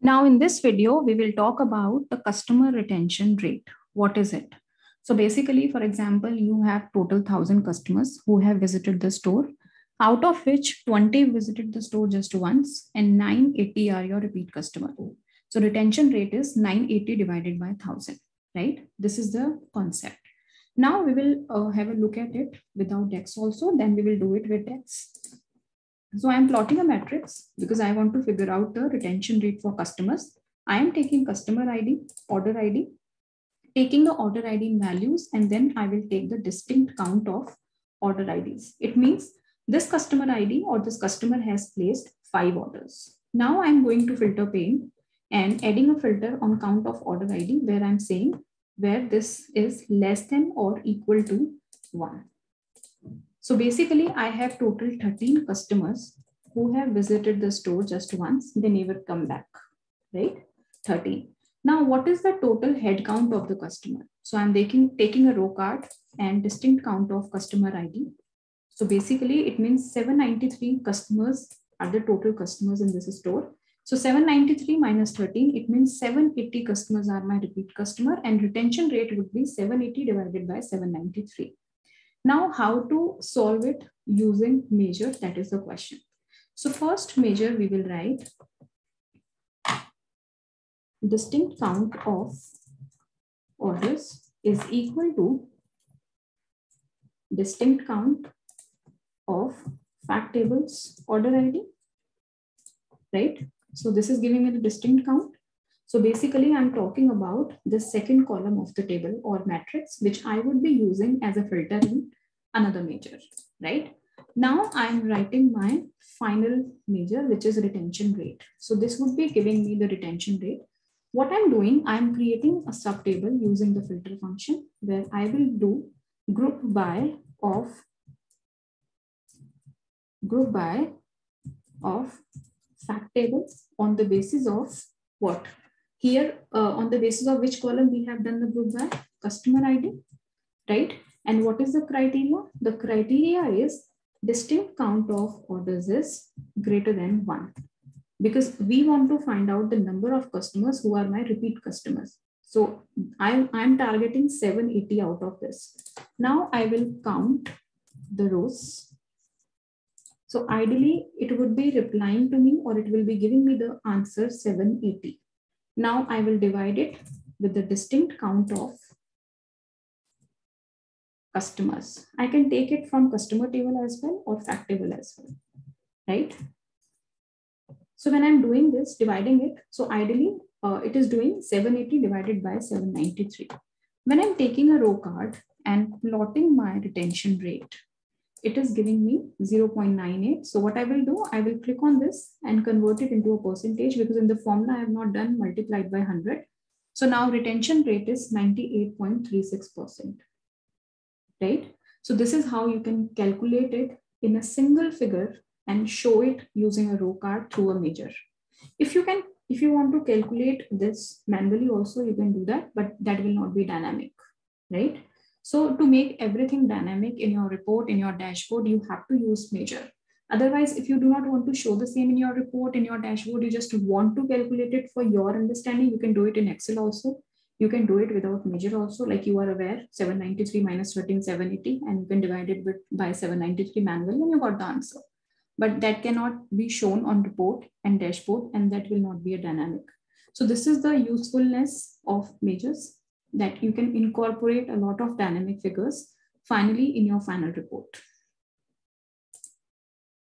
Now in this video, we will talk about the customer retention rate. What is it? So basically, for example, you have total 1000 customers who have visited the store, out of which 20 visited the store just once and 980 are your repeat customer. So retention rate is 980 divided by 1000, right? This is the concept. Now we will uh, have a look at it without DAX also, then we will do it with DAX. So I'm plotting a matrix because I want to figure out the retention rate for customers. I am taking customer ID, order ID, taking the order ID values, and then I will take the distinct count of order IDs. It means this customer ID or this customer has placed five orders. Now I'm going to filter pane and adding a filter on count of order ID where I'm saying where this is less than or equal to one. So basically I have total 13 customers who have visited the store just once, they never come back, right? 13. Now, what is the total head count of the customer? So I'm taking, taking a row card and distinct count of customer ID. So basically it means 793 customers are the total customers in this store. So 793 minus 13, it means 780 customers are my repeat customer and retention rate would be 780 divided by 793. Now how to solve it using measure, that is the question. So first measure we will write distinct count of orders is equal to distinct count of fact tables order ID, right? So this is giving me the distinct count. So basically I'm talking about the second column of the table or matrix, which I would be using as a filter in another measure, right? Now I'm writing my final measure, which is retention rate. So this would be giving me the retention rate. What I'm doing, I'm creating a subtable using the filter function where I will do group by of group by of fact table on the basis of what? Here, uh, on the basis of which column we have done the group by? Customer ID, right? And what is the criteria? The criteria is distinct count of orders is greater than one because we want to find out the number of customers who are my repeat customers. So I'm, I'm targeting 780 out of this. Now I will count the rows. So ideally it would be replying to me or it will be giving me the answer 780. Now I will divide it with the distinct count of customers. I can take it from customer table as well or fact table as well, right? So when I'm doing this, dividing it, so ideally uh, it is doing 780 divided by 793. When I'm taking a row card and plotting my retention rate, it is giving me 0.98. So what I will do, I will click on this and convert it into a percentage because in the formula I have not done multiplied by 100. So now retention rate is 98.36% right? So this is how you can calculate it in a single figure and show it using a row card through a measure. If you can, if you want to calculate this manually also, you can do that, but that will not be dynamic, right? So to make everything dynamic in your report, in your dashboard, you have to use measure. Otherwise, if you do not want to show the same in your report, in your dashboard, you just want to calculate it for your understanding, you can do it in Excel also. You can do it without measure also, like you are aware, 793 minus 13, 780, and you can divide it with, by 793 manually and you got the answer. But that cannot be shown on report and dashboard, and that will not be a dynamic. So this is the usefulness of measures that you can incorporate a lot of dynamic figures finally in your final report.